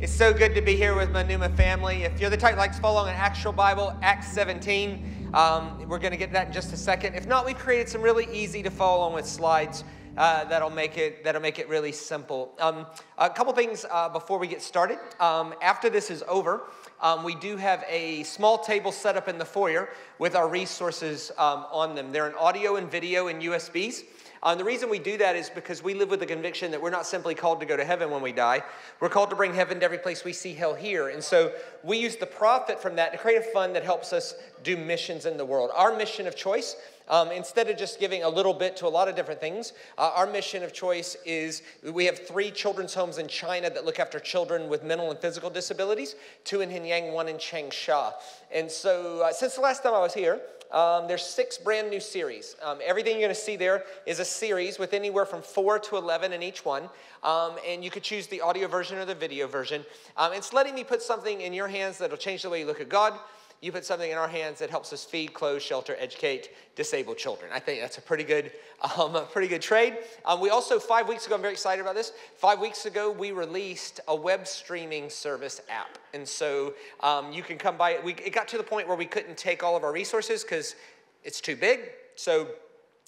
It's so good to be here with my Neuma family. If you're the type that likes following an actual Bible, Acts 17, um, we're going to get that in just a second. If not, we've created some really easy to follow on with slides uh, that'll make it that'll make it really simple. Um, a couple things uh, before we get started. Um, after this is over, um, we do have a small table set up in the foyer with our resources um, on them. They're in audio and video and USBs. Uh, and the reason we do that is because we live with the conviction that we're not simply called to go to heaven when we die. We're called to bring heaven to every place we see hell here. And so we use the profit from that to create a fund that helps us do missions in the world. Our mission of choice um, instead of just giving a little bit to a lot of different things, uh, our mission of choice is we have three children's homes in China that look after children with mental and physical disabilities two in Hengyang, one in Changsha. And so, uh, since the last time I was here, um, there's six brand new series. Um, everything you're going to see there is a series with anywhere from four to 11 in each one. Um, and you could choose the audio version or the video version. Um, it's letting me put something in your hands that'll change the way you look at God. You put something in our hands that helps us feed, clothe, shelter, educate disabled children. I think that's a pretty good, um, a pretty good trade. Um, we also, five weeks ago, I'm very excited about this. Five weeks ago, we released a web streaming service app. And so um, you can come by it. We, it got to the point where we couldn't take all of our resources because it's too big. So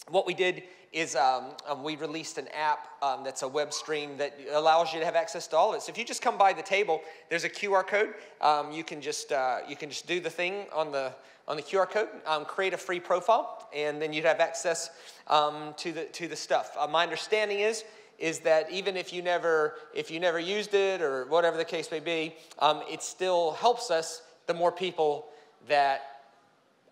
what we did is um, um, we released an app um, that's a web stream that allows you to have access to all of it. So if you just come by the table, there's a QR code. Um, you can just uh, you can just do the thing on the on the QR code, um, create a free profile, and then you'd have access um, to the to the stuff. Uh, my understanding is is that even if you never if you never used it or whatever the case may be, it still helps us the more people that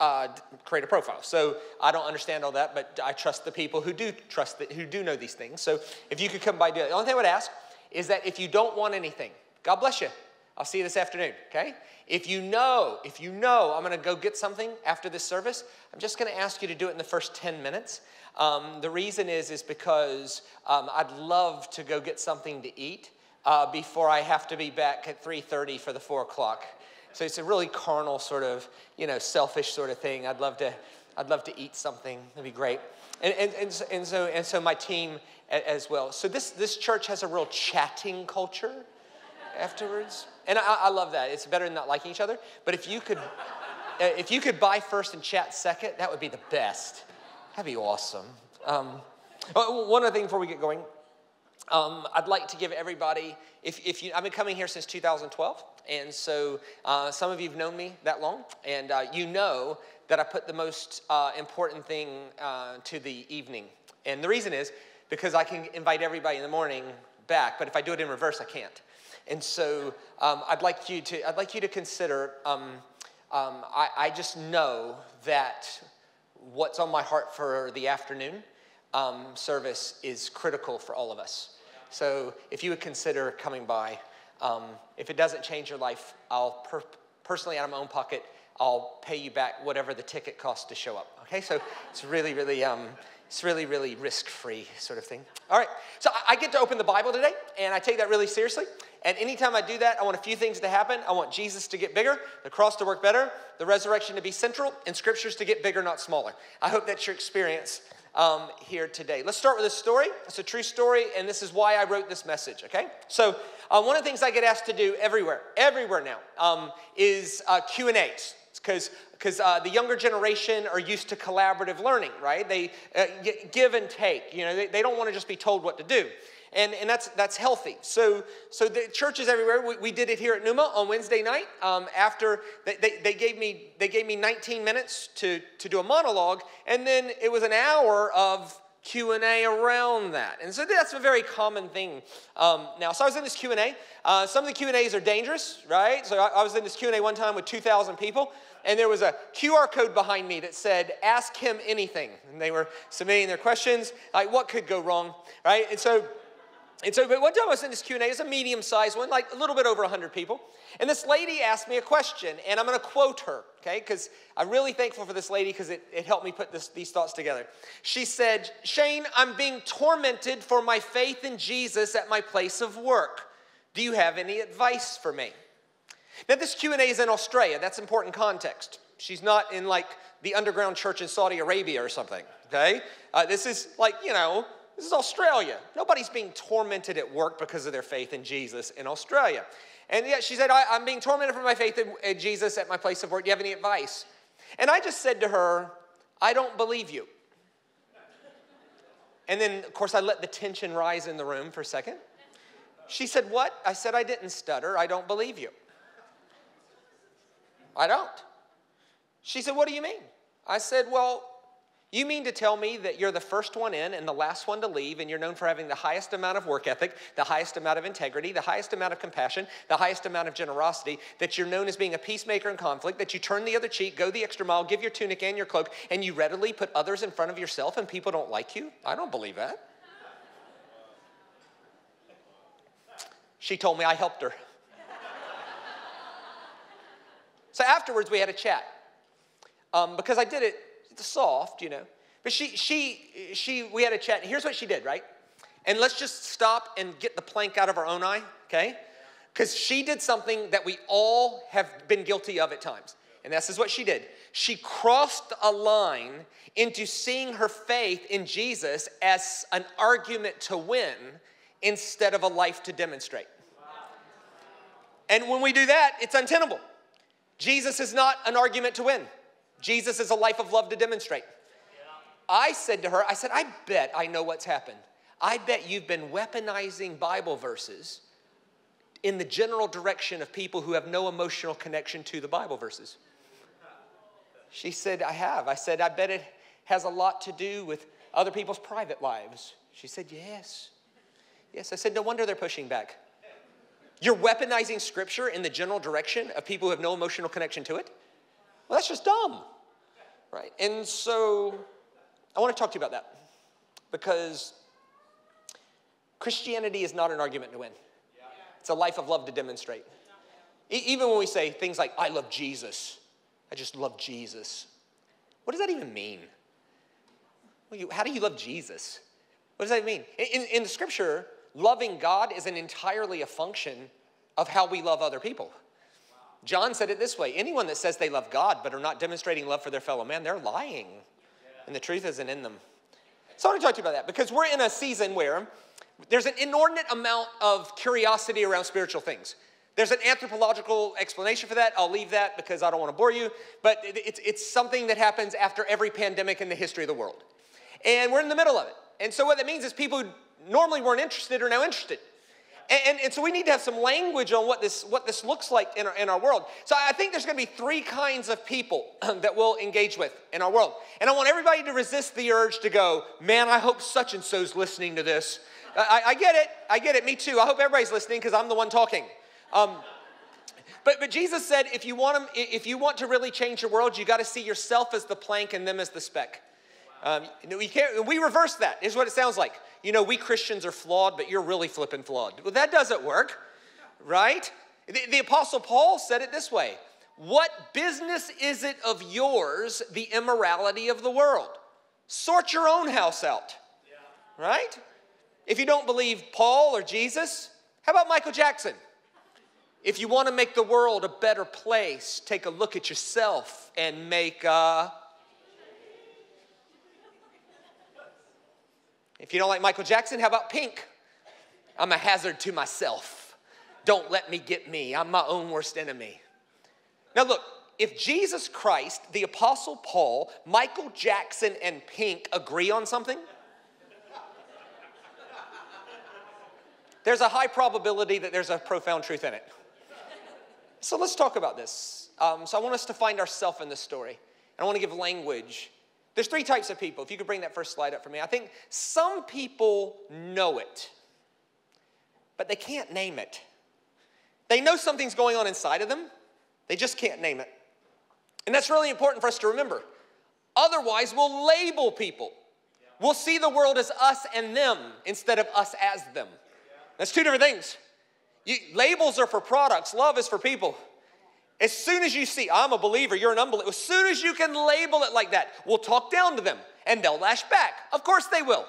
uh, create a profile. So I don't understand all that, but I trust the people who do trust that, who do know these things. So if you could come by, do it. The only thing I would ask is that if you don't want anything, God bless you. I'll see you this afternoon, okay? If you know, if you know I'm gonna go get something after this service, I'm just gonna ask you to do it in the first 10 minutes. Um, the reason is, is because um, I'd love to go get something to eat uh, before I have to be back at 3.30 for the 4 o'clock so it's a really carnal sort of, you know, selfish sort of thing. I'd love to, I'd love to eat something. That'd be great. And, and, and, and, so, and so my team as well. So this, this church has a real chatting culture afterwards. And I, I love that. It's better than not liking each other. But if you could, uh, if you could buy first and chat second, that would be the best. That'd be awesome. Um, one other thing before we get going, um, I'd like to give everybody, if, if you, I've been coming here since 2012, and so uh, some of you have known me that long, and uh, you know that I put the most uh, important thing uh, to the evening. And the reason is because I can invite everybody in the morning back, but if I do it in reverse, I can't. And so um, I'd like you to, I'd like you to consider, um, um I, I, just know that what's on my heart for the afternoon um, service is critical for all of us. So if you would consider coming by, um, if it doesn't change your life, I'll per- personally, out of my own pocket, I'll pay you back whatever the ticket costs to show up. Okay, so it's really, really, um, it's really, really risk-free sort of thing. All right, so I get to open the Bible today, and I take that really seriously. And anytime I do that, I want a few things to happen. I want Jesus to get bigger, the cross to work better, the resurrection to be central, and scriptures to get bigger, not smaller. I hope that's your experience um, here today. Let's start with a story. It's a true story, and this is why I wrote this message, okay? So uh, one of the things I get asked to do everywhere, everywhere now, um, is uh, Q&As because because uh, the younger generation are used to collaborative learning, right? They uh, give and take. You know, they, they don't want to just be told what to do and, and that's, that's healthy. So, so the churches everywhere, we, we did it here at Neuma on Wednesday night. Um, after they, they, they, gave me, they gave me 19 minutes to, to do a monologue, and then it was an hour of Q&A around that. And so that's a very common thing um, now. So I was in this Q&A. Uh, some of the Q&As are dangerous, right? So I, I was in this Q&A one time with 2,000 people and there was a QR code behind me that said, Ask him anything. And they were submitting their questions, like what could go wrong, right? And so and so, but one time I was in this Q&A, it's a medium-sized one, like a little bit over 100 people. And this lady asked me a question, and I'm going to quote her, okay? Because I'm really thankful for this lady because it, it helped me put this, these thoughts together. She said, Shane, I'm being tormented for my faith in Jesus at my place of work. Do you have any advice for me? Now, this Q&A is in Australia. That's important context. She's not in like the underground church in Saudi Arabia or something, okay? Uh, this is like, you know, this is Australia. Nobody's being tormented at work because of their faith in Jesus in Australia. And yet she said, I, am being tormented for my faith in, in Jesus at my place of work. Do you have any advice? And I just said to her, I don't believe you. And then, of course, I let the tension rise in the room for a second. She said, What? I said, I didn't stutter. I don't believe you. I don't. She said, What do you mean? I said, Well, you mean to tell me that you're the first one in and the last one to leave, and you're known for having the highest amount of work ethic, the highest amount of integrity, the highest amount of compassion, the highest amount of generosity, that you're known as being a peacemaker in conflict, that you turn the other cheek, go the extra mile, give your tunic and your cloak, and you readily put others in front of yourself and people don't like you? I don't believe that. She told me I helped her. so afterwards, we had a chat um, because I did it soft, you know. But she, she, she, we had a chat, and here's what she did, right? And let's just stop and get the plank out of our own eye, okay? Because she did something that we all have been guilty of at times. And this is what she did. She crossed a line into seeing her faith in Jesus as an argument to win instead of a life to demonstrate. And when we do that, it's untenable. Jesus is not an argument to win. Jesus is a life of love to demonstrate. I said to her, I said, I bet I know what's happened. I bet you've been weaponizing Bible verses in the general direction of people who have no emotional connection to the Bible verses. She said, I have. I said, I bet it has a lot to do with other people's private lives. She said, Yes. Yes. I said, No wonder they're pushing back. You're weaponizing scripture in the general direction of people who have no emotional connection to it? Well, that's just dumb, right? And so I want to talk to you about that because Christianity is not an argument to win, it's a life of love to demonstrate. even when we say things like, I love Jesus, I just love Jesus, what does that even mean? How do you love Jesus? What does that mean? In, in the scripture, loving God is an entirely a function of how we love other people. John said it this way anyone that says they love God but are not demonstrating love for their fellow man, they're lying. And the truth isn't in them. So I want to talk to you about that because we're in a season where there's an inordinate amount of curiosity around spiritual things. There's an anthropological explanation for that. I'll leave that because I don't want to bore you. But it's, it's something that happens after every pandemic in the history of the world. And we're in the middle of it. And so what that means is people who normally weren't interested are now interested. And, and, and, so we need to have some language on what this, what this looks like in our, in our world. So I think there's going to be three kinds of people that we'll engage with in our world. And I want everybody to resist the urge to go, man, I hope such and so's listening to this. I, I get it. I get it. Me too. I hope everybody's listening because I'm the one talking. Um, but, but Jesus said, if you, want them, if you want to really change your world, you got to see yourself as the plank and them as the speck. Um, we, can't, we reverse that, is what it sounds like you know, we Christians are flawed, but you're really flipping flawed. Well, that doesn't work, right? The, the Apostle Paul said it this way What business is it of yours, the immorality of the world? Sort your own house out, yeah. right? If you don't believe Paul or Jesus, how about Michael Jackson? If you want to make the world a better place, take a look at yourself and make a If you don't like Michael Jackson, how about Pink? I'm a hazard to myself. Don't let me get me. I'm my own worst enemy. Now, look, if Jesus Christ, the Apostle Paul, Michael Jackson, and Pink agree on something, there's a high probability that there's a profound truth in it. So let's talk about this. Um, so I want us to find ourselves in this story. I want to give language there's three types of people. If you could bring that first slide up for me. I think some people know it, but they can't name it. They know something's going on inside of them, they just can't name it. And that's really important for us to remember. Otherwise, we'll label people. We'll see the world as us and them instead of us as them. That's two different things. You, labels are for products, love is for people. As soon as you see, I'm a believer, you're an unbeliever, as soon as you can label it like that, we'll talk down to them and they'll lash back. Of course they will.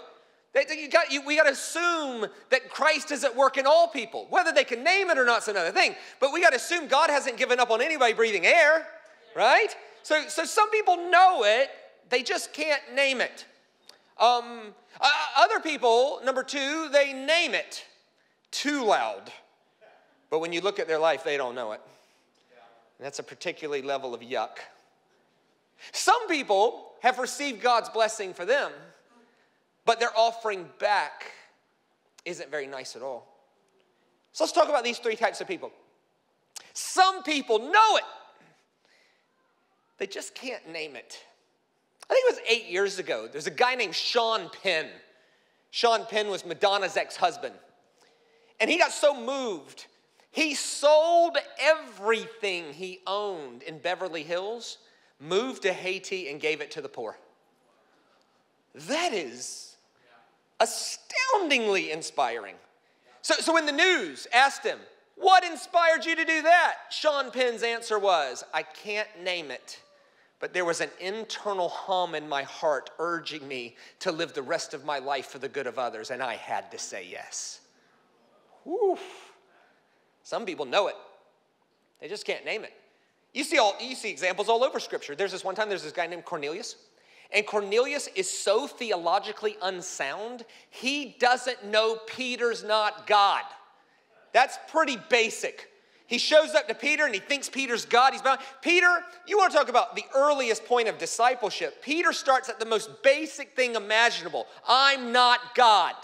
They, you got, you, we got to assume that Christ is at work in all people. Whether they can name it or not is another thing. But we got to assume God hasn't given up on anybody breathing air, right? So, so some people know it, they just can't name it. Um, uh, other people, number two, they name it too loud. But when you look at their life, they don't know it. And that's a particularly level of yuck. Some people have received God's blessing for them, but their offering back isn't very nice at all. So let's talk about these three types of people. Some people know it, they just can't name it. I think it was eight years ago. There's a guy named Sean Penn. Sean Penn was Madonna's ex husband. And he got so moved, he sold everything he owned in Beverly Hills, moved to Haiti, and gave it to the poor. That is astoundingly inspiring. So, so when the news asked him, What inspired you to do that? Sean Penn's answer was, I can't name it, but there was an internal hum in my heart urging me to live the rest of my life for the good of others, and I had to say yes. Whew. Some people know it, they just can't name it. You see, all, you see examples all over Scripture. There's this one time, there's this guy named Cornelius. And Cornelius is so theologically unsound, he doesn't know Peter's not God. That's pretty basic. He shows up to Peter and he thinks Peter's God. He's bound. Peter, you want to talk about the earliest point of discipleship. Peter starts at the most basic thing imaginable I'm not God.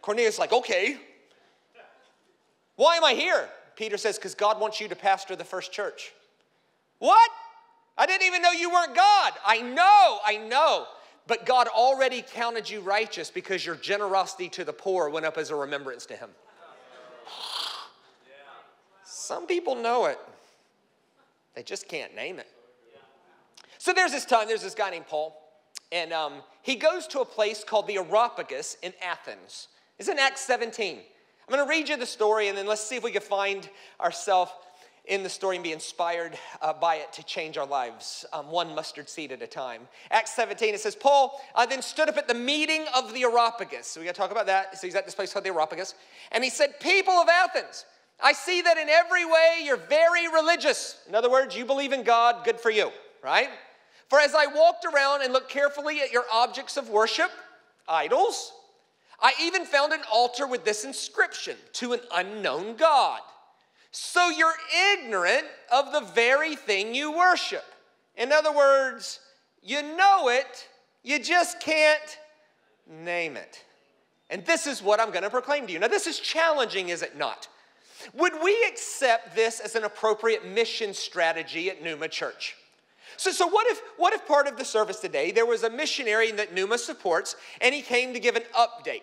Cornelius like, okay. Why am I here? Peter says, because God wants you to pastor the first church. What? I didn't even know you weren't God. I know, I know. But God already counted you righteous because your generosity to the poor went up as a remembrance to Him. Some people know it, they just can't name it. So there's this time, there's this guy named Paul, and um, he goes to a place called the Areopagus in Athens. It's in Acts 17. I'm going to read you the story, and then let's see if we can find ourselves in the story and be inspired uh, by it to change our lives, um, one mustard seed at a time. Acts 17, it says, Paul uh, then stood up at the meeting of the Areopagus. So we got to talk about that. So he's at this place called the Areopagus. And he said, People of Athens, I see that in every way you're very religious. In other words, you believe in God, good for you, right? For as I walked around and looked carefully at your objects of worship, idols, I even found an altar with this inscription to an unknown God. So you're ignorant of the very thing you worship. In other words, you know it, you just can't name it. And this is what I'm going to proclaim to you. Now, this is challenging, is it not? Would we accept this as an appropriate mission strategy at Neuma Church? So, so what, if, what if part of the service today there was a missionary that Neuma supports and he came to give an update?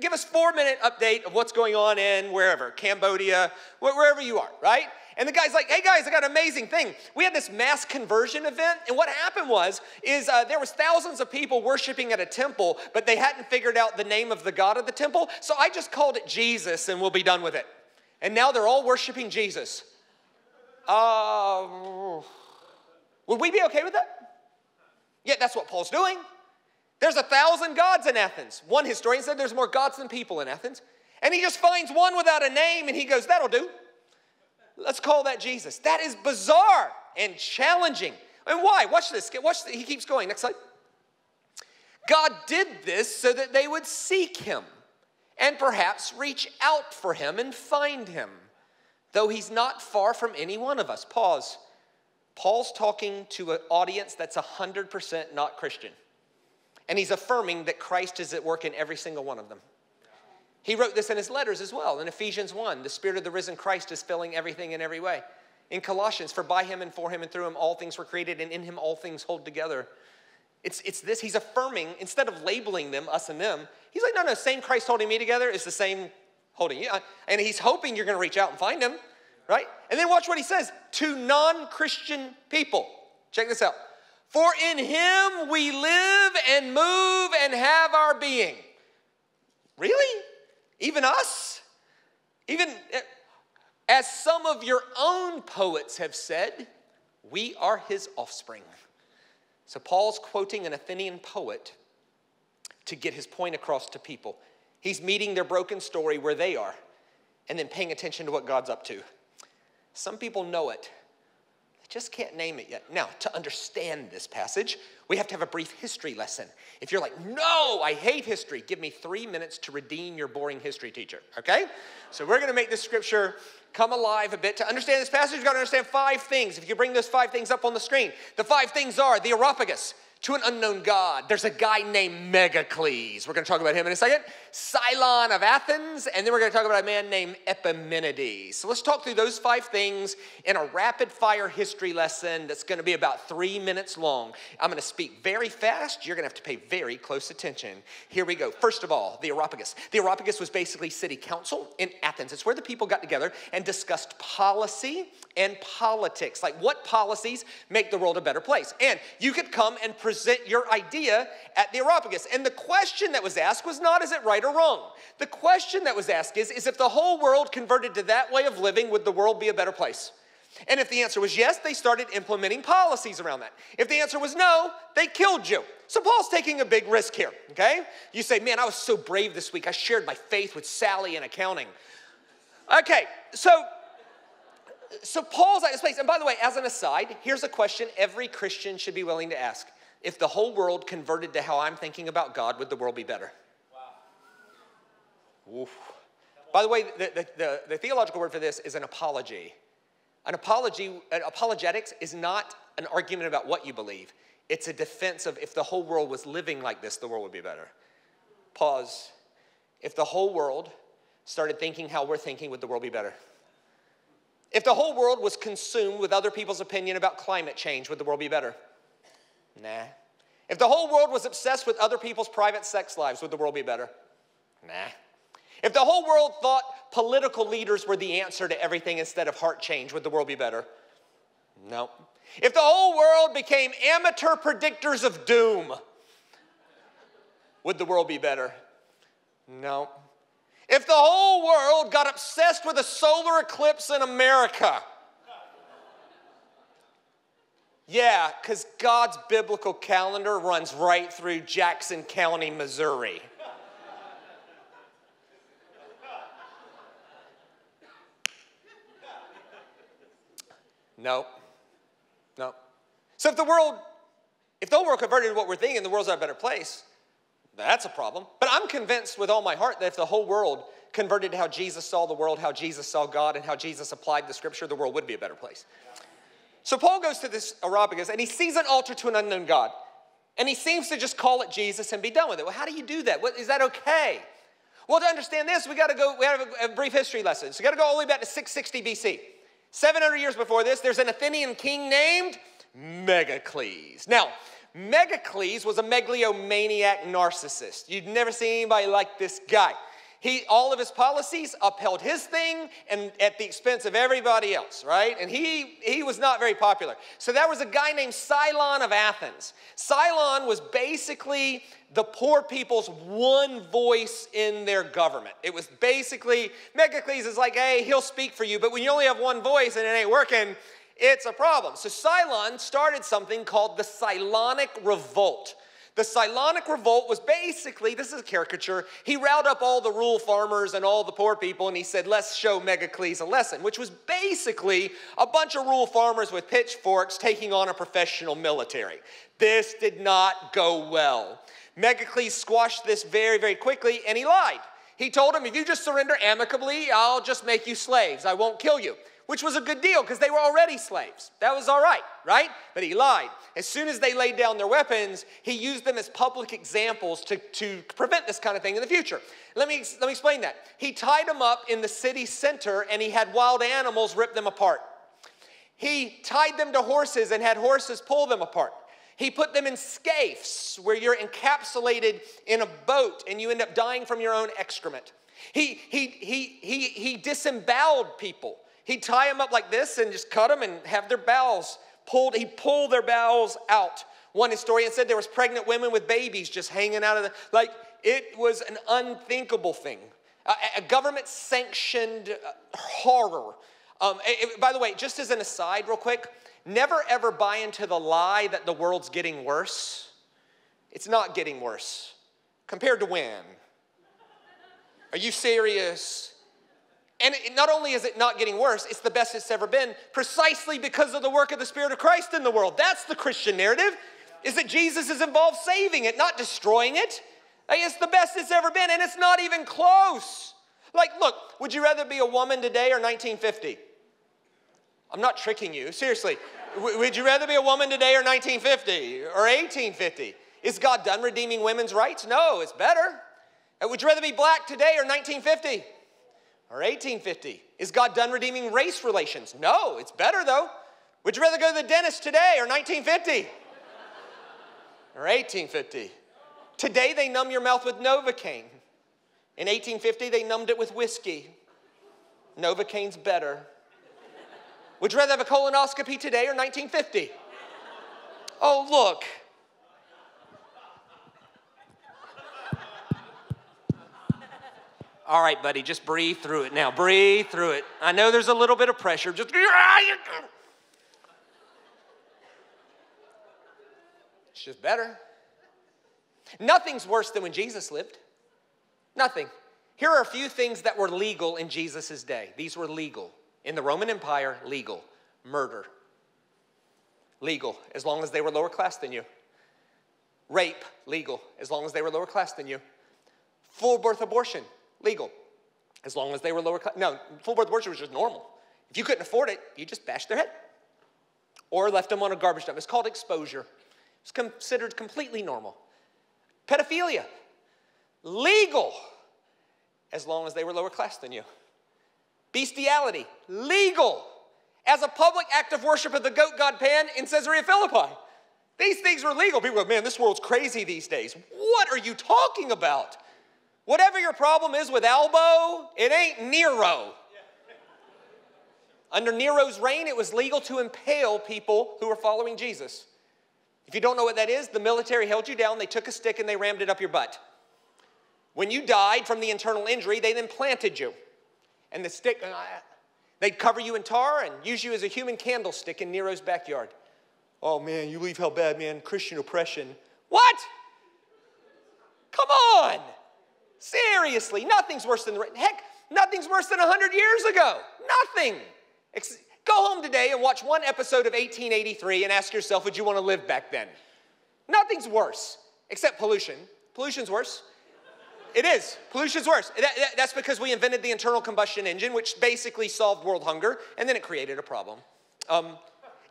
Give us four minute update of what's going on in wherever, Cambodia, wherever you are, right? And the guy's like, hey guys, I got an amazing thing. We had this mass conversion event, and what happened was, is uh, there was thousands of people worshiping at a temple, but they hadn't figured out the name of the God of the temple, so I just called it Jesus and we'll be done with it. And now they're all worshiping Jesus. Uh, would we be okay with that? Yeah, that's what Paul's doing. There's a thousand gods in Athens. One historian said there's more gods than people in Athens. And he just finds one without a name and he goes, That'll do. Let's call that Jesus. That is bizarre and challenging. And why? Watch this. Watch. This. He keeps going. Next slide. God did this so that they would seek him and perhaps reach out for him and find him, though he's not far from any one of us. Pause. Paul's talking to an audience that's 100% not Christian. And he's affirming that Christ is at work in every single one of them. He wrote this in his letters as well. In Ephesians 1, the Spirit of the risen Christ is filling everything in every way. In Colossians, for by him and for him and through him all things were created, and in him all things hold together. It's, it's this, he's affirming, instead of labeling them, us and them, he's like, no, no, same Christ holding me together is the same holding you. And he's hoping you're going to reach out and find him right? And then watch what he says to non Christian people. Check this out. For in him we live and move and have our being. Really? Even us? Even eh, as some of your own poets have said, we are his offspring. So Paul's quoting an Athenian poet to get his point across to people. He's meeting their broken story where they are and then paying attention to what God's up to. Some people know it, they just can't name it yet. Now, to understand this passage, we have to have a brief history lesson. If you're like, no, I hate history, give me three minutes to redeem your boring history teacher, okay? So we're gonna make this scripture come alive a bit. To understand this passage, you've got to understand five things. If you bring those five things up on the screen, the five things are the Areopagus, to an unknown God. There's a guy named Megacles. We're going to talk about him in a second. Cylon of Athens, and then we're going to talk about a man named Epimenides. So let's talk through those five things in a rapid fire history lesson that's going to be about three minutes long. I'm going to speak very fast. You're going to have to pay very close attention. Here we go. First of all, the Areopagus. The Areopagus was basically city council in Athens. It's where the people got together and discussed policy and politics, like what policies make the world a better place. And you could come and present your idea at the Areopagus. And the question that was asked was not is it right or wrong? The question that was asked is, is if the whole world converted to that way of living, would the world be a better place? And if the answer was yes, they started implementing policies around that. If the answer was no, they killed you. So Paul's taking a big risk here, okay? You say, man, I was so brave this week. I shared my faith with Sally in accounting. Okay, so so Paul's at this place. And by the way, as an aside, here's a question every Christian should be willing to ask. If the whole world converted to how I'm thinking about God, would the world be better? Wow. Oof. By the way, the, the, the, the theological word for this is an apology. An apology, an apologetics is not an argument about what you believe. It's a defense of if the whole world was living like this, the world would be better. Pause. If the whole world started thinking how we're thinking, would the world be better? If the whole world was consumed with other people's opinion about climate change, would the world be better? Nah. If the whole world was obsessed with other people's private sex lives, would the world be better? Nah. If the whole world thought political leaders were the answer to everything instead of heart change, would the world be better? No. If the whole world became amateur predictors of doom, would the world be better? No. If the whole world got obsessed with a solar eclipse in America, yeah, because God's biblical calendar runs right through Jackson County, Missouri. Nope. Nope. So if the world, if the world converted to what we're thinking, the world's a better place. That's a problem. But I'm convinced with all my heart that if the whole world converted to how Jesus saw the world, how Jesus saw God, and how Jesus applied the scripture, the world would be a better place. So Paul goes to this Areopagus and he sees an altar to an unknown God. And he seems to just call it Jesus and be done with it. Well, how do you do that? What, is that okay? Well, to understand this, we got to go, we have a, a brief history lesson. So we got to go all the way back to 660 BC. 700 years before this, there's an Athenian king named Megacles. Now, Megacles was a megalomaniac narcissist. You'd never seen anybody like this guy. He, all of his policies upheld his thing and at the expense of everybody else, right? And he, he was not very popular. So there was a guy named Cylon of Athens. Cylon was basically the poor people's one voice in their government. It was basically, Megacles is like, hey, he'll speak for you, but when you only have one voice and it ain't working, it's a problem. So Cylon started something called the Cylonic Revolt. The Cylonic Revolt was basically, this is a caricature, he riled up all the rural farmers and all the poor people and he said, let's show Megacles a lesson, which was basically a bunch of rural farmers with pitchforks taking on a professional military. This did not go well. Megacles squashed this very, very quickly and he lied. He told him, if you just surrender amicably, I'll just make you slaves. I won't kill you which was a good deal because they were already slaves. That was all right, right? But he lied. As soon as they laid down their weapons, he used them as public examples to, to prevent this kind of thing in the future. Let me, let me explain that. He tied them up in the city center and he had wild animals rip them apart. He tied them to horses and had horses pull them apart. He put them in scapes where you're encapsulated in a boat and you end up dying from your own excrement. He, he, he, he, he disemboweled people He'd tie them up like this and just cut them and have their bowels pulled. He'd pull their bowels out. One historian said there was pregnant women with babies just hanging out of the, like, it was an unthinkable thing. A, a government sanctioned uh, horror. Um, it, by the way, just as an aside, real quick, never ever buy into the lie that the world's getting worse. It's not getting worse. Compared to when? Are you serious? And it, not only is it not getting worse, it's the best it's ever been precisely because of the work of the Spirit of Christ in the world. That's the Christian narrative, is that Jesus is involved saving it, not destroying it. It's the best it's ever been, and it's not even close. Like, look, would you rather be a woman today or 1950? I'm not tricking you, seriously. would you rather be a woman today or 1950 or 1850? Is God done redeeming women's rights? No, it's better. Uh, would you rather be black today or 1950? Or 1850? Is God done redeeming race relations? No, it's better though. Would you rather go to the dentist today or 1950? or 1850? Today they numb your mouth with Novocaine. In 1850 they numbed it with whiskey. Novocaine's better. Would you rather have a colonoscopy today or 1950? Oh, look. All right, buddy, just breathe through it now. Breathe through it. I know there's a little bit of pressure. Just. It's just better. Nothing's worse than when Jesus lived. Nothing. Here are a few things that were legal in Jesus' day. These were legal. In the Roman Empire, legal. Murder. Legal, as long as they were lower class than you. Rape, legal, as long as they were lower class than you. Full birth abortion, legal, as long as they were lower class. No, full birth abortion was just normal. If you couldn't afford it, you just bashed their head or left them on a garbage dump. It's called exposure. It's considered completely normal. Pedophilia, legal, as long as they were lower class than you. Bestiality, legal, as a public act of worship of the goat god Pan in Caesarea Philippi. These things were legal. People go, man, this world's crazy these days. What are you talking about? Whatever your problem is with elbow, it ain't Nero. Under Nero's reign, it was legal to impale people who were following Jesus. If you don't know what that is, the military held you down, they took a stick and they rammed it up your butt. When you died from the internal injury, they then planted you. And the stick, uh, they'd cover you in tar and use you as a human candlestick in Nero's backyard. Oh man, you leave hell bad, man. Christian oppression. What? Come on. Seriously, nothing's worse than the heck, nothing's worse than 100 years ago. Nothing. Go home today and watch one episode of 1883 and ask yourself, would you want to live back then? Nothing's worse, except pollution. Pollution's worse. It is. Pollution's worse. That, that, that's because we invented the internal combustion engine, which basically solved world hunger, and then it created a problem. Um,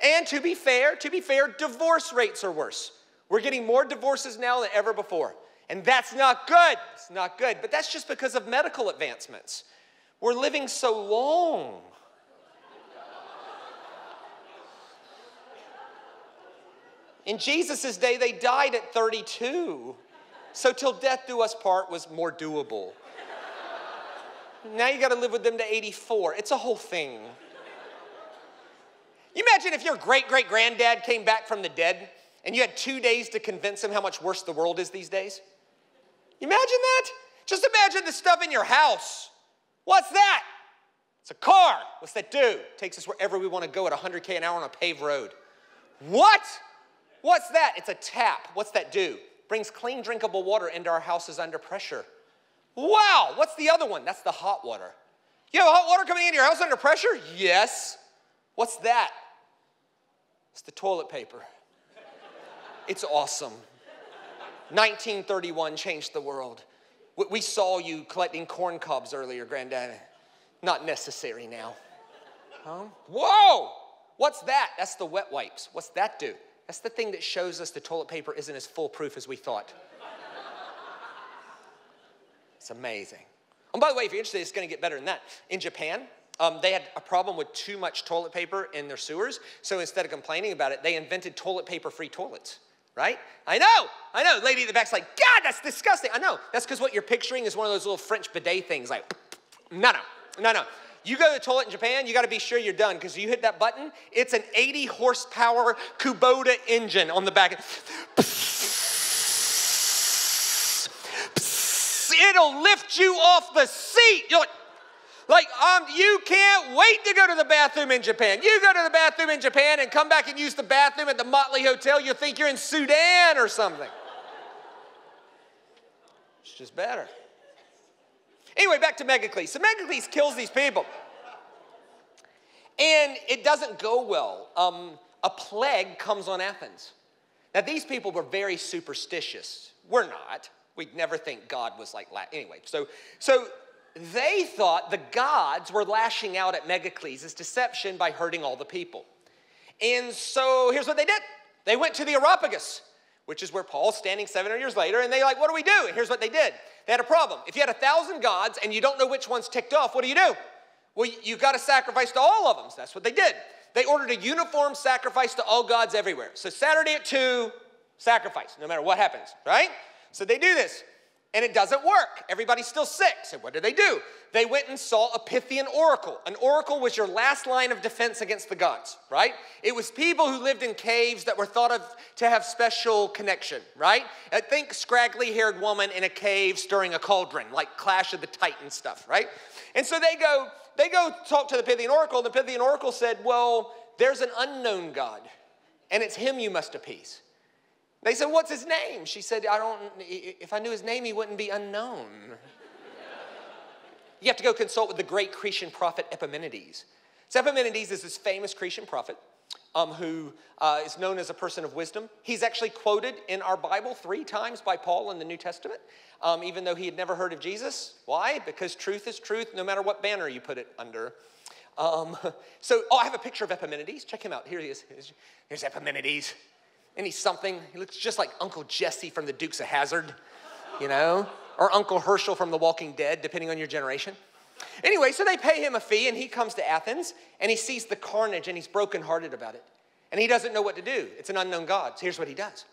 and to be fair, to be fair, divorce rates are worse. We're getting more divorces now than ever before. And that's not good. It's not good. But that's just because of medical advancements. We're living so long. In Jesus' day, they died at 32. So till death do us part was more doable. now you got to live with them to 84. It's a whole thing. You imagine if your great great granddad came back from the dead and you had two days to convince him how much worse the world is these days? Imagine that? Just imagine the stuff in your house. What's that? It's a car. What's that do? Takes us wherever we want to go at 100K an hour on a paved road. What? What's that? It's a tap. What's that do? Brings clean, drinkable water into our houses under pressure. Wow. What's the other one? That's the hot water. You have hot water coming into your house under pressure? Yes. What's that? It's the toilet paper. It's awesome. 1931 changed the world. We saw you collecting corn cobs earlier, Granddad. Not necessary now. Huh? Whoa! What's that? That's the wet wipes. What's that do? That's the thing that shows us the toilet paper isn't as foolproof as we thought. it's amazing. And by the way, if you're interested, it's going to get better than that. In Japan, um, they had a problem with too much toilet paper in their sewers. So instead of complaining about it, they invented toilet paper free toilets right? I know, I know. Lady at the back's like, God, that's disgusting. I know. That's because what you're picturing is one of those little French bidet things. Like, no, no, no, no. You go to the toilet in Japan, you got to be sure you're done because you hit that button, it's an 80 horsepower Kubota engine on the back. It'll lift you off the seat. You're like, like, um, you can't wait to go to the bathroom in Japan. You go to the bathroom in Japan and come back and use the bathroom at the Motley Hotel, you think you're in Sudan or something. It's just better. Anyway, back to Megacles. So Megacles kills these people. And it doesn't go well. Um, a plague comes on Athens. Now, these people were very superstitious. We're not. We'd never think God was like that. Anyway, so, so they thought the gods were lashing out at Megacles' deception by hurting all the people. And so here's what they did they went to the Areopagus, which is where Paul's standing 700 years later, and they like, what do we do? And here's what they did. They had a problem. If you had a thousand gods and you don't know which one's ticked off, what do you do? Well, you got to sacrifice to all of them. So that's what they did. They ordered a uniform sacrifice to all gods everywhere. So Saturday at 2, sacrifice, no matter what happens, right? So they do this and it doesn't work. Everybody's still sick. So what did they do? They went and saw a Pythian oracle. An oracle was your last line of defense against the gods, right? It was people who lived in caves that were thought of to have special connection, right? I think scraggly haired woman in a cave stirring a cauldron, like Clash of the Titans stuff, right? And so they go, they go talk to the Pythian oracle, and the Pythian oracle said, Well, there's an unknown God, and it's him you must appease. They said, What's his name? She said, I don't, if I knew his name, he wouldn't be unknown. you have to go consult with the great Cretan prophet Epimenides. So Epimenides is this famous Cretan prophet um, who uh, is known as a person of wisdom. He's actually quoted in our Bible three times by Paul in the New Testament, um, even though he had never heard of Jesus. Why? Because truth is truth no matter what banner you put it under. Um, so, oh, I have a picture of Epimenides. Check him out. Here he is. Here's Epimenides and he's something. He looks just like Uncle Jesse from the Dukes of Hazzard, you know, or Uncle Hershel from The Walking Dead, depending on your generation. Anyway, so they pay him a fee, and he comes to Athens, and he sees the carnage, and he's brokenhearted about it. And he doesn't know what to do. It's an unknown God. So here's what he does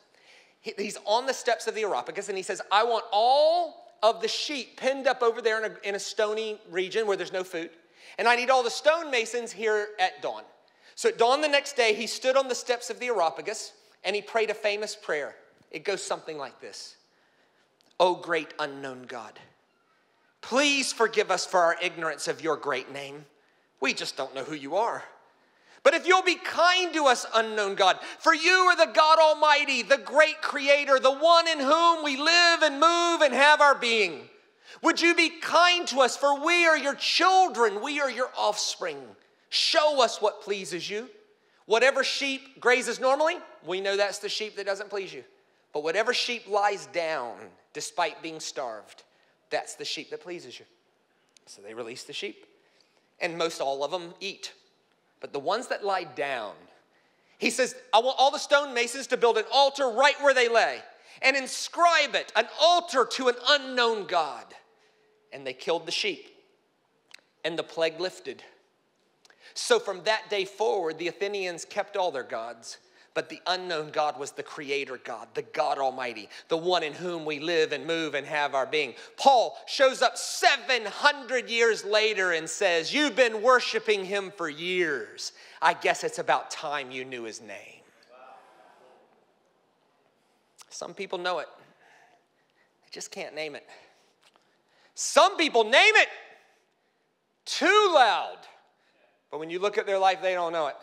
he's on the steps of the Areopagus, and he says, I want all of the sheep pinned up over there in a, in a stony region where there's no food, and I need all the stonemasons here at dawn. So at dawn the next day, he stood on the steps of the Areopagus, and he prayed a famous prayer. It goes something like this O great unknown God, please forgive us for our ignorance of your great name. We just don't know who you are. But if you'll be kind to us, unknown God, for you are the God Almighty, the great Creator, the one in whom we live and move and have our being. Would you be kind to us, for we are your children, we are your offspring. Show us what pleases you. Whatever sheep grazes normally, we know that's the sheep that doesn't please you. But whatever sheep lies down despite being starved, that's the sheep that pleases you. So they release the sheep. And most all of them eat. But the ones that lie down, he says, I want all the stonemasons to build an altar right where they lay and inscribe it, an altar to an unknown God. And they killed the sheep. And the plague lifted. So from that day forward, the Athenians kept all their gods. But the unknown God was the creator God, the God Almighty, the one in whom we live and move and have our being. Paul shows up 700 years later and says, You've been worshiping him for years. I guess it's about time you knew his name. Some people know it, they just can't name it. Some people name it too loud. But when you look at their life, they don't know it.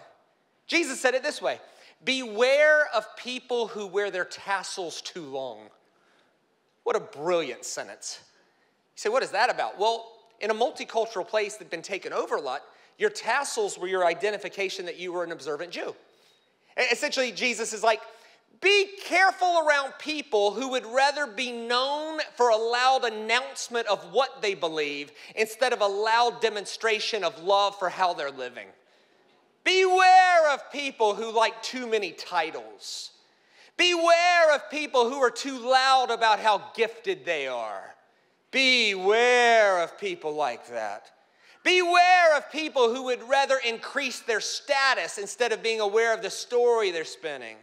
Jesus said it this way Beware of people who wear their tassels too long. What a brilliant sentence. You say, what is that about? Well, in a multicultural place that's been taken over a lot, your tassels were your identification that you were an observant Jew. Essentially, Jesus is like, be careful around people who would rather be known for a loud announcement of what they believe instead of a loud demonstration of love for how they're living. Beware of people who like too many titles. Beware of people who are too loud about how gifted they are. Beware of people like that. Beware of people who would rather increase their status instead of being aware of the story they're spinning.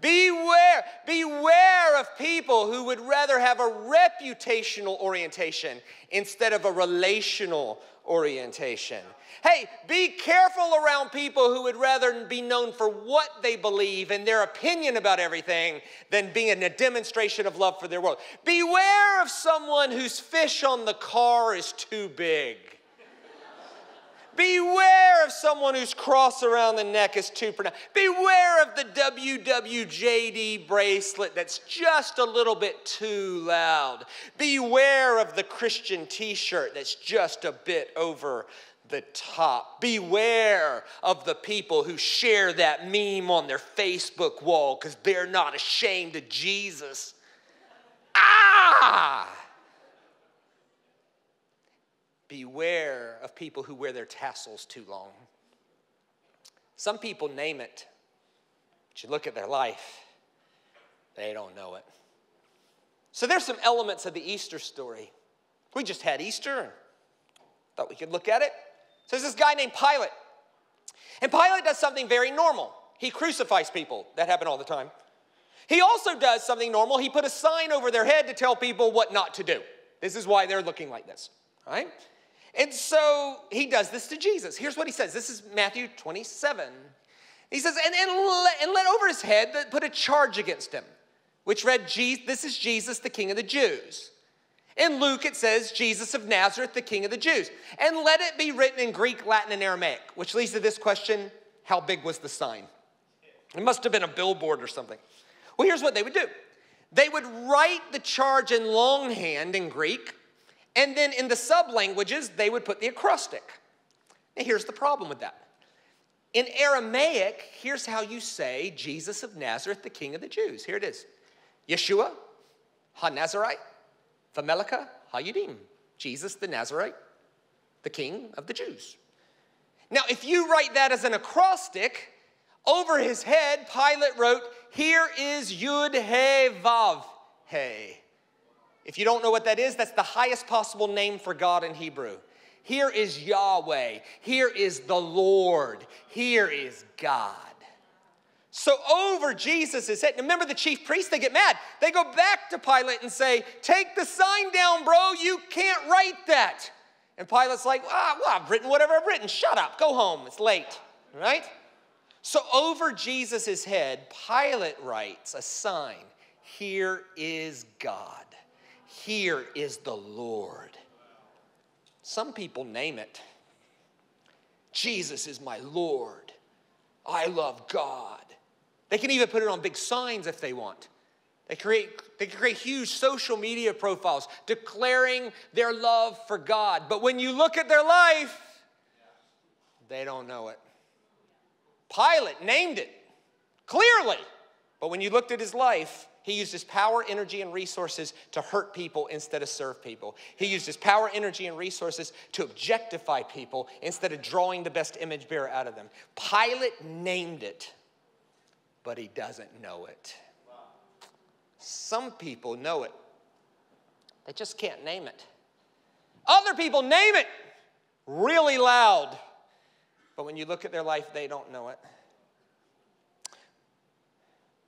Beware, beware of people who would rather have a reputational orientation instead of a relational orientation. Hey, be careful around people who would rather be known for what they believe and their opinion about everything than being a demonstration of love for their world. Beware of someone whose fish on the car is too big. Beware of someone whose cross around the neck is too pronounced. Beware of the WWJD bracelet that's just a little bit too loud. Beware of the Christian t shirt that's just a bit over the top. Beware of the people who share that meme on their Facebook wall because they're not ashamed of Jesus. Ah! Beware of people who wear their tassels too long. Some people name it, but you look at their life, they don't know it. So there's some elements of the Easter story. We just had Easter. Thought we could look at it. So there's this guy named Pilate. And Pilate does something very normal. He crucifies people. That happen all the time. He also does something normal. He put a sign over their head to tell people what not to do. This is why they're looking like this. Right? And so he does this to Jesus. Here's what he says. This is Matthew 27. He says, and, and, let, and let over his head put a charge against him, which read, This is Jesus, the King of the Jews. In Luke, it says, Jesus of Nazareth, the King of the Jews. And let it be written in Greek, Latin, and Aramaic, which leads to this question how big was the sign? It must have been a billboard or something. Well, here's what they would do they would write the charge in longhand in Greek, and then in the sub languages, they would put the acrostic. Now, here's the problem with that. In Aramaic, here's how you say Jesus of Nazareth, the King of the Jews. Here it is Yeshua, Ha Nazarite, Vamelika Hayudim, Jesus the Nazarite, the King of the Jews. Now, if you write that as an acrostic, over his head, Pilate wrote, Here is Yud He Vav He. If you don't know what that is, that's the highest possible name for God in Hebrew. Here is Yahweh. Here is the Lord. Here is God. So over Jesus' head, remember the chief priests, they get mad. They go back to Pilate and say, Take the sign down, bro. You can't write that. And Pilate's like, ah, well, I've written whatever I've written. Shut up. Go home. It's late. Right? So over Jesus' head, Pilate writes a sign Here is God. Here is the Lord. Some people name it Jesus is my Lord. I love God. They can even put it on big signs if they want. They create, they create huge social media profiles declaring their love for God. But when you look at their life, they don't know it. Pilate named it clearly. But when you looked at his life, he used his power, energy, and resources to hurt people instead of serve people. He used his power, energy, and resources to objectify people instead of drawing the best image bearer out of them. Pilate named it but he doesn't know it. Some people know it, they just can't name it. Other people name it really loud, but when you look at their life, they don't know it.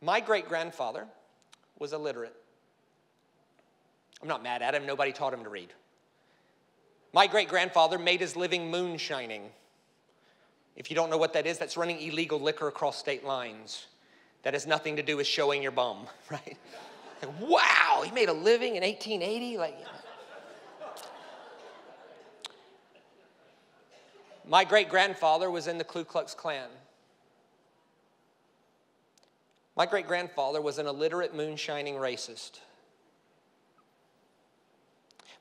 My great grandfather was illiterate. I'm not mad at him, nobody taught him to read. My great grandfather made his living moonshining. If you don't know what that is, that's running illegal liquor across state lines. That has nothing to do with showing your bum, right? Like, wow, he made a living in 1880? Like, My great grandfather was in the Ku Klux Klan. My great grandfather was an illiterate, moonshining racist.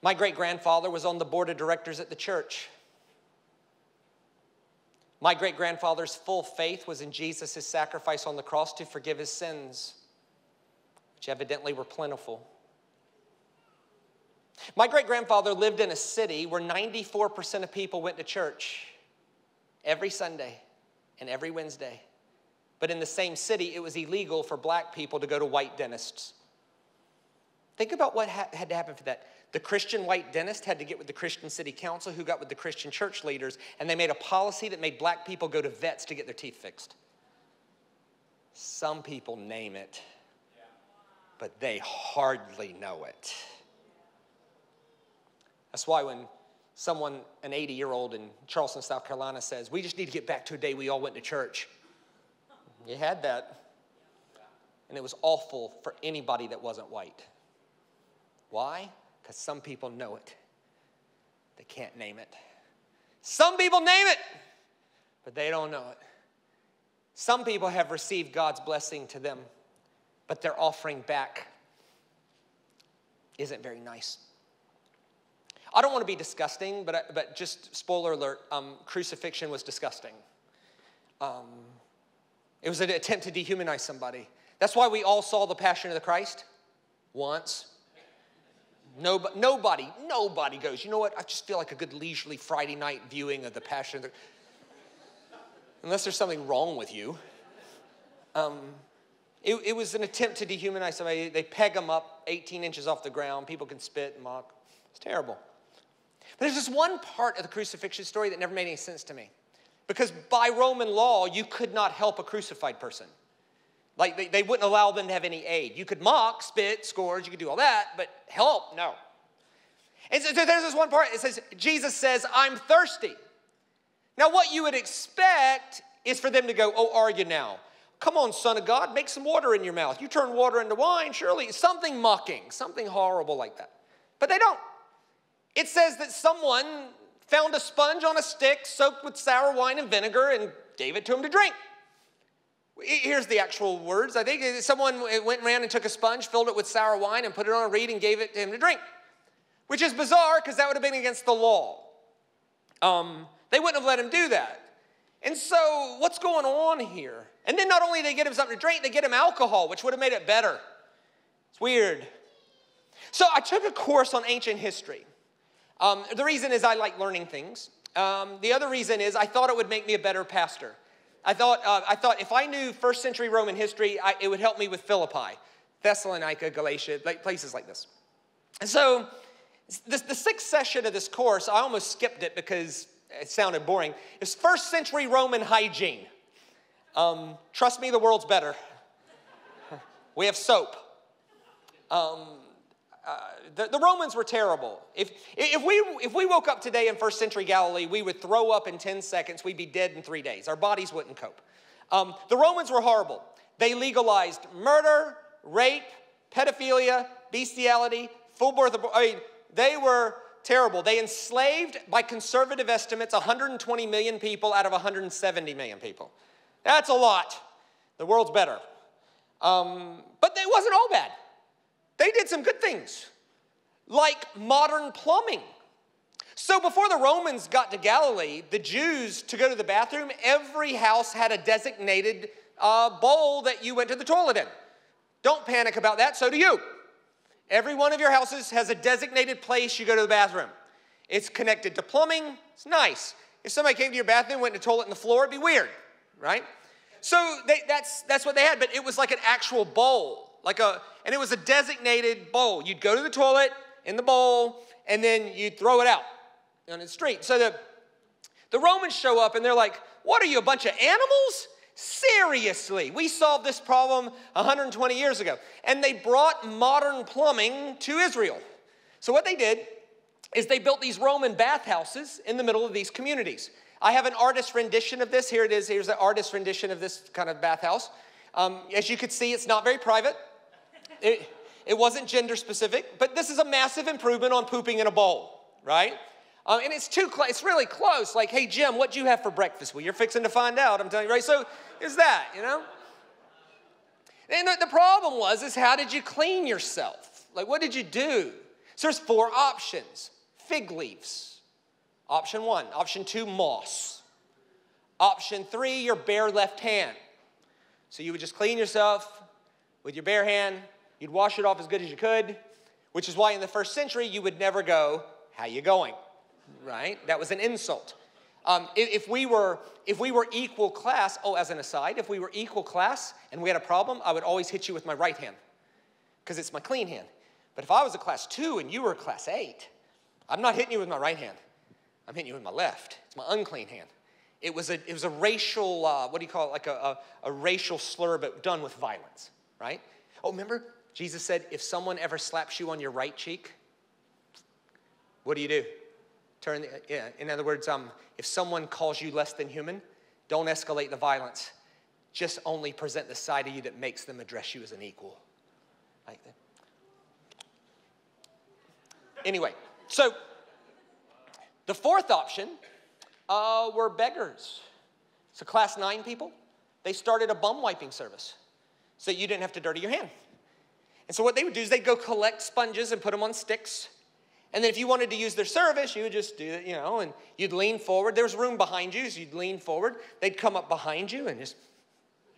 My great grandfather was on the board of directors at the church. My great grandfather's full faith was in Jesus' sacrifice on the cross to forgive his sins, which evidently were plentiful. My great grandfather lived in a city where 94% of people went to church every Sunday and every Wednesday. But in the same city, it was illegal for black people to go to white dentists. Think about what had to happen for that. The Christian white dentist had to get with the Christian city council, who got with the Christian church leaders, and they made a policy that made black people go to vets to get their teeth fixed. Some people name it, but they hardly know it. That's why when someone, an 80 year old in Charleston, South Carolina, says, We just need to get back to a day we all went to church, you had that. And it was awful for anybody that wasn't white. Why? Because some people know it, they can't name it. Some people name it, but they don't know it. Some people have received God's blessing to them, but their offering back isn't very nice. I don't want to be disgusting, but, but just spoiler alert um, crucifixion was disgusting. Um, it was an attempt to dehumanize somebody. That's why we all saw the Passion of the Christ once. Nobody, nobody, nobody goes, you know what? I just feel like a good leisurely Friday night viewing of the Passion of the Unless there's something wrong with you. Um, it, it, was an attempt to dehumanize somebody. They peg them up 18 inches off the ground. People can spit and mock. It's terrible. But there's this one part of the crucifixion story that never made any sense to me. Because by Roman law, you could not help a crucified person. Like, they, they wouldn't allow them to have any aid. You could mock, spit, scourge, you could do all that, but help, no. And so there's this one part, it says, Jesus says, I'm thirsty. Now, what you would expect is for them to go, Oh, are you now? Come on, son of God, make some water in your mouth. You turn water into wine, surely. Something mocking, something horrible like that. But they don't. It says that someone found a sponge on a stick soaked with sour wine and vinegar and gave it to him to drink. Here's the actual words. I think someone went around and took a sponge, filled it with sour wine, and put it on a reed and gave it to him to drink, which is bizarre because that would have been against the law. Um, they wouldn't have let him do that. And so, what's going on here? And then not only they get him something to drink, they get him alcohol, which would have made it better. It's weird. So, I took a course on ancient history. Um, the reason is I like learning things. Um, the other reason is I thought it would make me a better pastor. I thought, uh, I thought if I knew first century Roman history, I, it would help me with Philippi, Thessalonica, Galatia, like places like this. And so, this, the sixth session of this course, I almost skipped it because it sounded boring. It's first century Roman hygiene. Um, trust me, the world's better. we have soap. Um, uh, the, the, Romans were terrible. If, if, we, if we woke up today in first century Galilee, we would throw up in 10 seconds. We'd be dead in three days. Our bodies wouldn't cope. Um, the Romans were horrible. They legalized murder, rape, pedophilia, bestiality, full birth. I mean, they were terrible. They enslaved, by conservative estimates, 120 million people out of 170 million people. That's a lot. The world's better. Um, but it wasn't all bad. They did some good things, like modern plumbing. So before the Romans got to Galilee, the Jews, to go to the bathroom, every house had a designated uh, bowl that you went to the toilet in. Don't panic about that, so do you. Every one of your houses has a designated place you go to the bathroom. It's connected to plumbing. It's nice. If somebody came to your bathroom, went to the toilet in the floor, it'd be weird, right? So they, that's, that's what they had, but it was like an actual bowl, like a, and it was a designated bowl. You'd go to the toilet in the bowl, and then you'd throw it out on the street. So the, the Romans show up, and they're like, what are you, a bunch of animals? Seriously, we solved this problem 120 years ago. And they brought modern plumbing to Israel. So, what they did is they built these Roman bathhouses in the middle of these communities. I have an artist rendition of this. Here it is. Here's an artist rendition of this kind of bathhouse. Um, as you can see, it's not very private. It, it wasn't gender specific, but this is a massive improvement on pooping in a bowl, right? Um, and it's too close. It's really close. Like, hey, Jim, what'd you have for breakfast? Well, you're fixing to find out. I'm telling you, right? So, is that you know? And the, the problem was, is how did you clean yourself? Like, what did you do? So there's four options: fig leaves. Option one. Option two, moss. Option three, your bare left hand. So you would just clean yourself with your bare hand. You'd wash it off as good as you could, which is why in the first century you would never go, "How you going?" right? That was an insult. Um, if, we were, if we were equal class, oh, as an aside, if we were equal class and we had a problem, I would always hit you with my right hand because it's my clean hand. But if I was a class two and you were a class eight, I'm not hitting you with my right hand. I'm hitting you with my left. It's my unclean hand. It was a, it was a racial, uh, what do you call it, like a, a, a racial slur, but done with violence, right? Oh, remember? Jesus said, if someone ever slaps you on your right cheek, what do you do? Turn, yeah, in other words, um, if someone calls you less than human, don't escalate the violence. Just only present the side of you that makes them address you as an equal. Like that. Anyway, so the fourth option uh, were beggars. So, class nine people, they started a bum wiping service so you didn't have to dirty your hand. And so, what they would do is they'd go collect sponges and put them on sticks. And then, if you wanted to use their service, you would just do it, you know, and you'd lean forward. There was room behind you, so you'd lean forward. They'd come up behind you and just,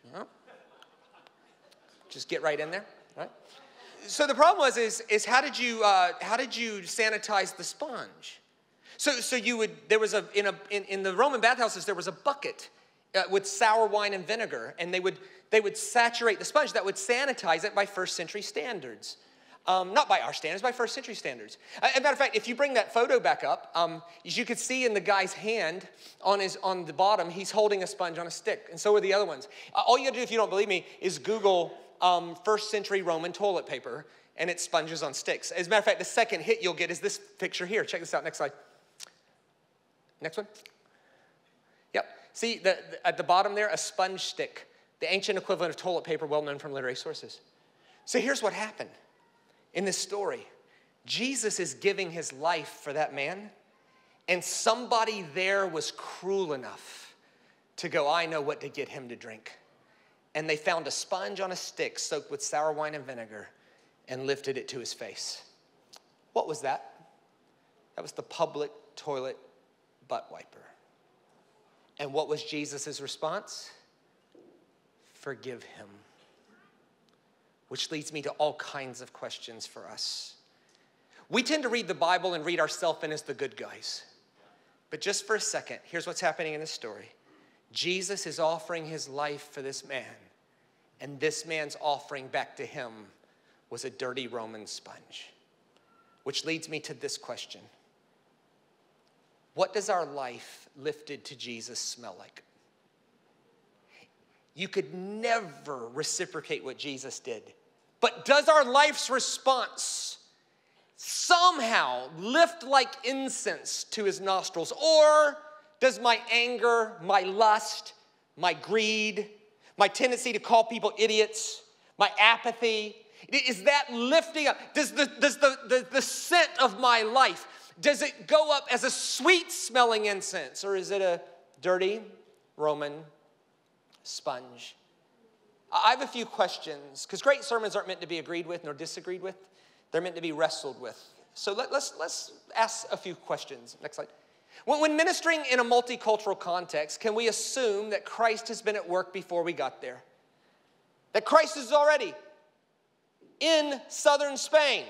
you know, just get right in there, right? So the problem was is, is how did you uh, how did you sanitize the sponge? So, so you would, there was a, in, a in, in the Roman bathhouses, there was a bucket uh, with sour wine and vinegar, and they would, they would saturate the sponge. That would sanitize it by first century standards. Um, not by our standards, by first century standards. As a matter of fact, if you bring that photo back up, um, as you could see in the guy's hand on, his, on the bottom, he's holding a sponge on a stick, and so are the other ones. Uh, all you gotta do if you don't believe me is Google um, first century Roman toilet paper, and it's sponges on sticks. As a matter of fact, the second hit you'll get is this picture here. Check this out, next slide. Next one. See, the, the, at the bottom there, a sponge stick, the ancient equivalent of toilet paper, well known from literary sources. So here's what happened in this story Jesus is giving his life for that man, and somebody there was cruel enough to go, I know what to get him to drink. And they found a sponge on a stick soaked with sour wine and vinegar and lifted it to his face. What was that? That was the public toilet butt wiper. And what was Jesus' response? Forgive him. Which leads me to all kinds of questions for us. We tend to read the Bible and read ourselves in as the good guys. But just for a second, here's what's happening in this story Jesus is offering his life for this man, and this man's offering back to him was a dirty Roman sponge. Which leads me to this question what does our life lifted to Jesus smell like? You could never reciprocate what Jesus did. But does our life's response somehow lift like incense to his nostrils? Or does my anger, my lust, my greed, my tendency to call people idiots, my apathy, is that lifting up? Does the, does the, the, the scent of my life, does it go up as a sweet smelling incense or is it a dirty Roman sponge? I have a few questions because great sermons aren't meant to be agreed with nor disagreed with, they're meant to be wrestled with. So let, us let's, let's ask a few questions. Next slide. When, when ministering in a multicultural context, can we assume that Christ has been at work before we got there? That Christ is already in southern Spain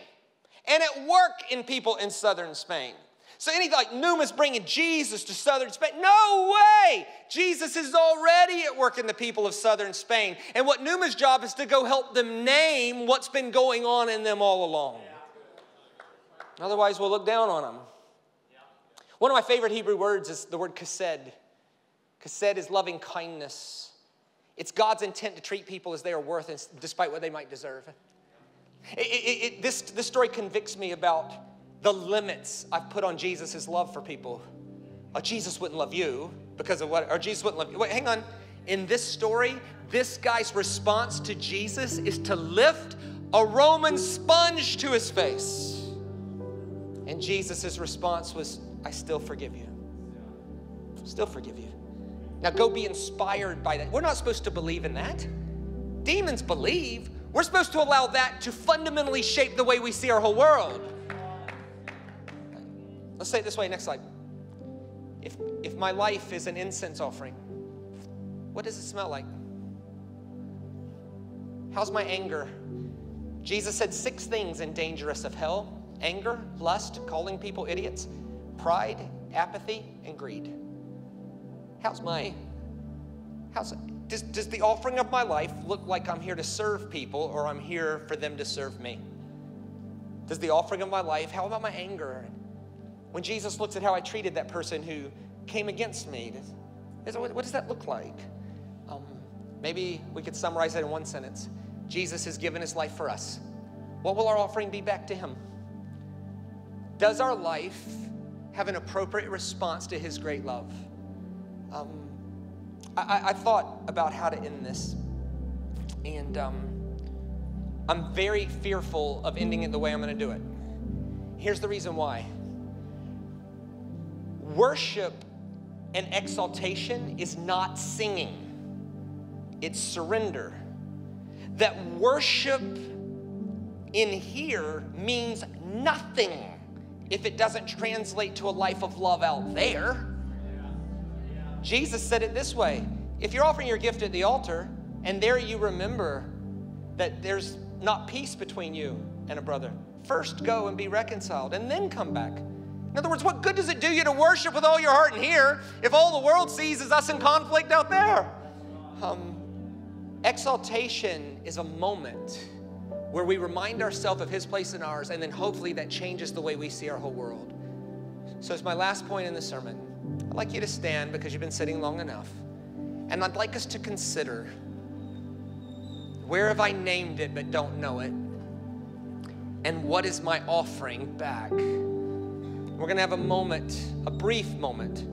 and at work in people in southern Spain. So anything like Neuma's bringing Jesus to southern Spain. No way! Jesus is already at work in the people of southern Spain. And what Neuma's job is to go help them name what's been going on in them all along. Otherwise, we'll look down on them. One of my favorite Hebrew words is the word chesed. Chesed is loving kindness. It's God's intent to treat people as they are worth, despite what they might deserve. It, it, it, this, this story convicts me about the limits I've put on Jesus' love for people. Oh, Jesus wouldn't love you because of what, or Jesus wouldn't love you. Wait, hang on. In this story, this guy's response to Jesus is to lift a Roman sponge to his face. And Jesus' response was, I still forgive you. Still forgive you. Now go be inspired by that. We're not supposed to believe in that. Demons believe, we're supposed to allow that to fundamentally shape the way we see our whole world. Let's say it this way next slide. If, if my life is an incense offering, what does it smell like? How's my anger? Jesus said six things endanger us of hell anger, lust, calling people idiots, pride, apathy, and greed. How's my, how's, does, does the offering of my life look like I'm here to serve people or I'm here for them to serve me? Does the offering of my life, how about my anger? When Jesus looks at how I treated that person who came against me, does, what does that look like? Um, maybe we could summarize that in one sentence Jesus has given his life for us. What will our offering be back to him? Does our life have an appropriate response to his great love? Um, I, I thought about how to end this, and um, I'm very fearful of ending it the way I'm going to do it. Here's the reason why worship and exaltation is not singing, it's surrender. That worship in here means nothing if it doesn't translate to a life of love out there. Jesus said it this way if you're offering your gift at the altar and there you remember that there's not peace between you and a brother, first go and be reconciled and then come back. In other words, what good does it do you to worship with all your heart in here if all the world sees is us in conflict out there? Um, exaltation is a moment where we remind ourselves of His place in ours, and then hopefully that changes the way we see our whole world. So, it's my last point in the sermon. I'd like you to stand because you've been sitting long enough. And I'd like us to consider where have I named it but don't know it? And what is my offering back? We're going to have a moment, a brief moment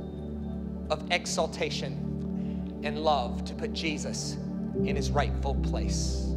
of exaltation and love to put Jesus in his rightful place.